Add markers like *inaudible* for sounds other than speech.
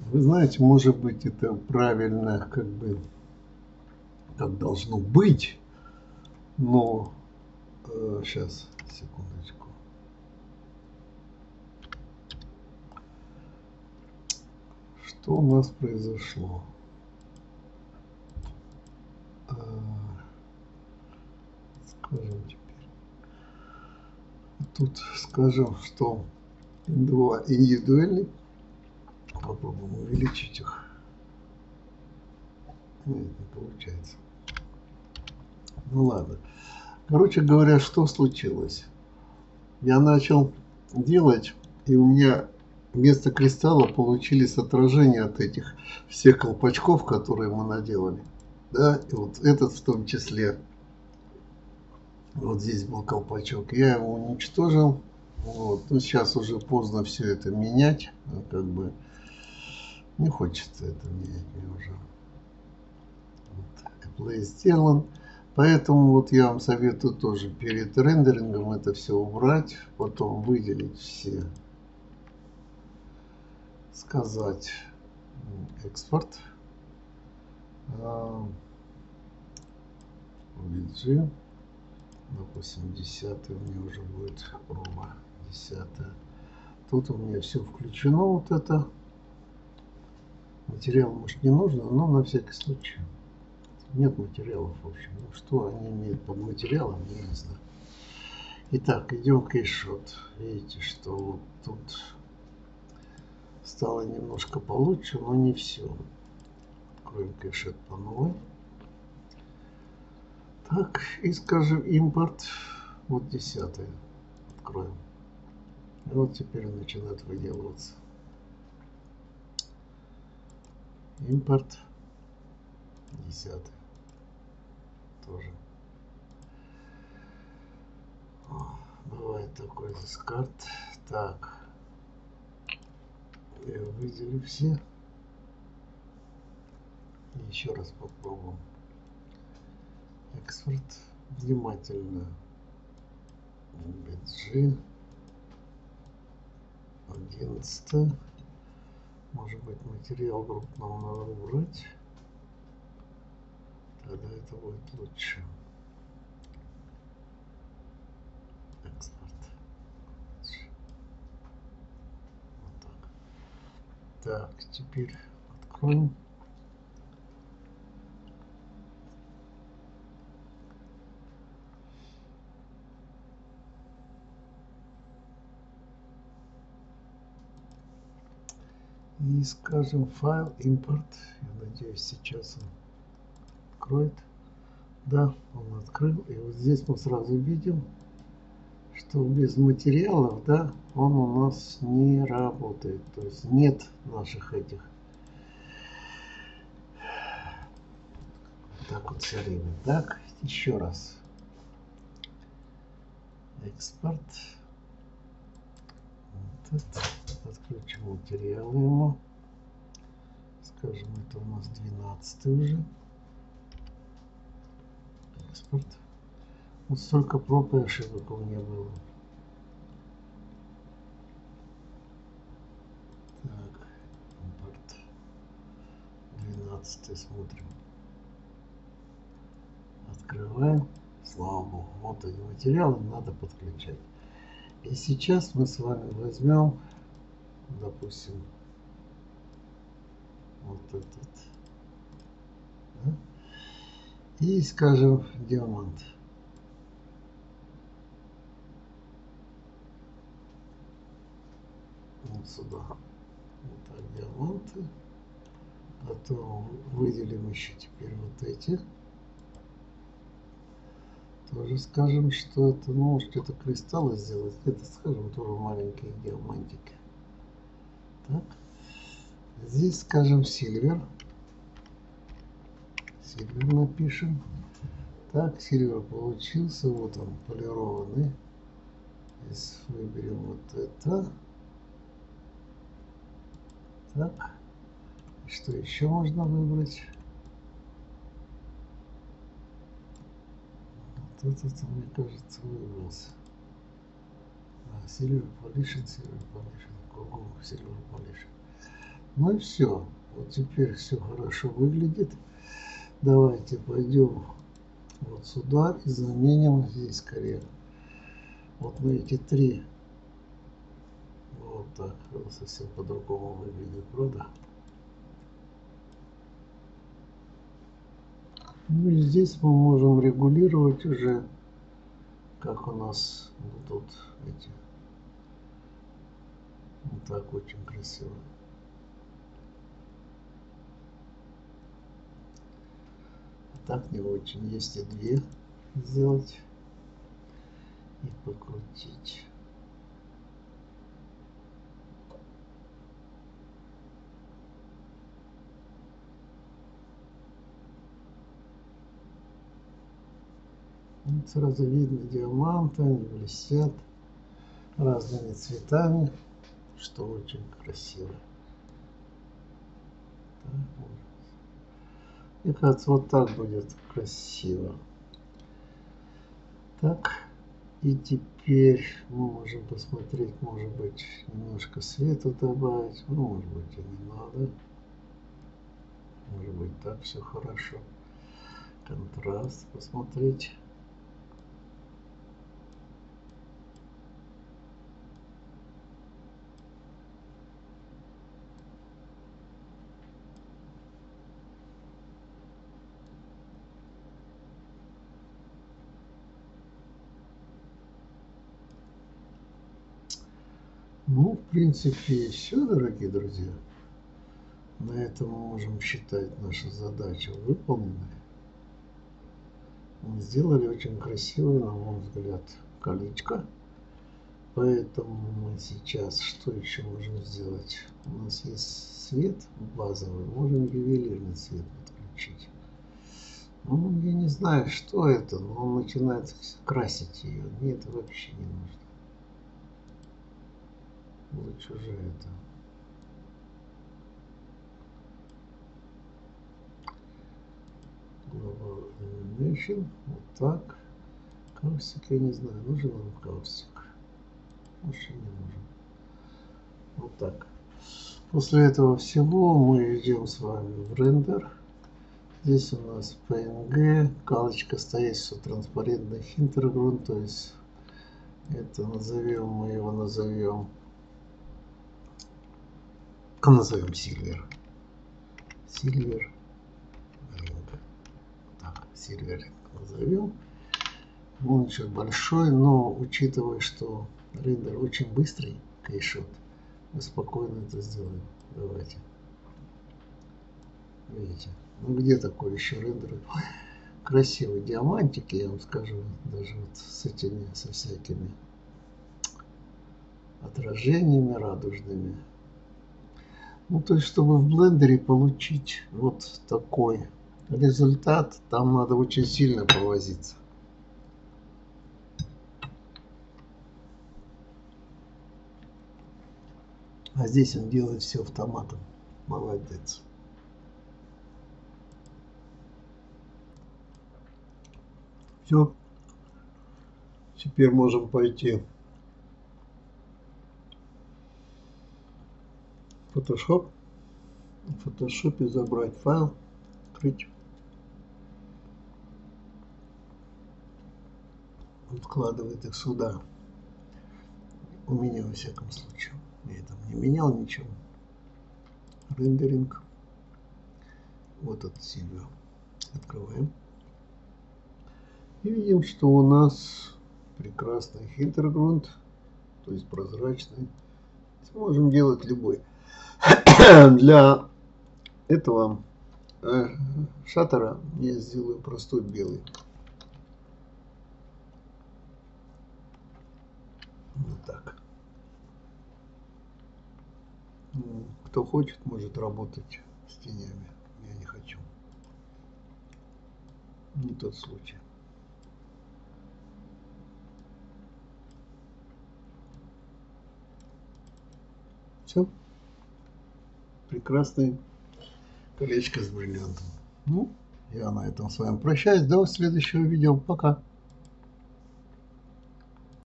Вы знаете, может быть, это правильно, как бы, как должно быть, но э, сейчас, секундочку. Что у нас произошло? Э, скажем теперь. Тут скажем, что два индивидуальных Попробуем увеличить их. Нет, не получается. Ну ладно. Короче говоря, что случилось? Я начал делать, и у меня вместо кристалла получились отражения от этих всех колпачков, которые мы наделали. Да, и вот этот в том числе. Вот здесь был колпачок. Я его уничтожил. Вот. Ну, сейчас уже поздно все это менять. Как бы не хочется это менять мне уже. Вот. Apply сделан. Поэтому вот я вам советую тоже перед рендерингом это все убрать, потом выделить все, сказать экспорт, VG, допустим 10 у меня уже будет проба 10 тут у меня все включено вот это Материал, может, не нужно, но на всякий случай. Нет материалов, в общем. Ну, что они имеют под материалом, я не знаю. Итак, идем к кейшот. Видите, что вот тут стало немножко получше, но не все. Откроем кэшет по новой. Так, и скажем импорт. Вот десятый. Откроем. И вот теперь начинает выделываться импорт. 10 тоже. Бывает такой дискард. Так. Я выделю все. Еще раз попробуем. Экспорт внимательно. BG 11 может быть материал групп нам надо убрать. Тогда это будет лучше. Экспорт. Вот так. Так, теперь откроем. Скажем файл импорт. Я надеюсь сейчас он откроет. Да он открыл и вот здесь мы сразу видим что без материалов да он у нас не работает. То есть нет наших этих. Так вот все время. Так еще раз. Экспорт. Вот это подключим материалы ему скажем это у нас 12 уже. Экспорт. Вот столько проб и ошибок у меня было. Так импорт. 12 смотрим. Открываем. Слава богу вот они материалы надо подключать. И сейчас мы с вами возьмем допустим, вот этот. И скажем диамант. Вот сюда. Вот так, диаманты. Потом выделим еще теперь вот эти. Тоже скажем, что это, ну, может это кристаллы сделать. Это, скажем, тоже маленькие диамантики. Так. Здесь скажем silver. Silver напишем. Так, silver получился. Вот он, полированный. Здесь выберем вот это. Так. Что еще можно выбрать? Вот этот, мне кажется, выбрался. А, Silver Polition, Silver Polition. Google Silver Polish. Ну и все. Вот теперь все хорошо выглядит. Давайте пойдем вот сюда и заменим здесь скорее. Вот мы эти три. Вот так. Совсем по-другому выглядит, правда? Ну и здесь мы можем регулировать уже, как у нас тут эти. Вот так очень красиво. Так не очень. Есть и две сделать и покрутить. Сразу видно диаманты, они блестят разными цветами, что очень красиво. Так, вот. Мне кажется, вот так будет красиво. Так. И теперь мы можем посмотреть, может быть, немножко света добавить. Ну, может быть, и не надо. Может быть, так все хорошо. Контраст посмотреть. Ну, в принципе, все, дорогие друзья. На этом мы можем считать нашу задачу выполненной. Мы сделали очень красивое, на мой взгляд, колечко. Поэтому мы сейчас что еще можем сделать? У нас есть свет базовый, можем ювелирный свет подключить. Ну, я не знаю, что это, но он начинает красить ее. Мне это вообще не нужно лучше же это. Global Illumination. Вот так. Каустик, я не знаю, нужен нам каустик. Вообще не нужен. Вот так. После этого всего мы идем с вами в рендер. Здесь у нас PNG, галочка стоит, что транспарентный хинтергрунт, то есть это назовем, мы его назовем назовем Silver. Silver Ring. Так, Silver назовем. Он еще большой, но учитывая, что рендер очень быстрый, кейшот, мы спокойно это сделаем. Давайте. Видите? Ну где такой еще рендер? Ой, красивый диамантик, я вам скажу, даже вот с этими, со всякими отражениями радужными. Ну, то есть, чтобы в блендере получить вот такой результат, там надо очень сильно повозиться. А здесь он делает все автоматом. Молодец. Все. Теперь можем пойти Photoshop. В фотошопе забрать файл, открыть. Откладывает их сюда. У меня, во всяком случае. Я там не менял ничего. Рендеринг. Вот Silvio. Открываем. И видим, что у нас прекрасный хинтергрунт, то есть прозрачный. Можем делать любой. *coughs* для этого э, шаттера я сделаю простой белый. Вот так. Ну, кто хочет, может работать с тенями. Я не хочу. Не тот случай. Все прекрасное колечко с бриллиантом. Ну, я на этом с вами прощаюсь. До следующего видео. Пока.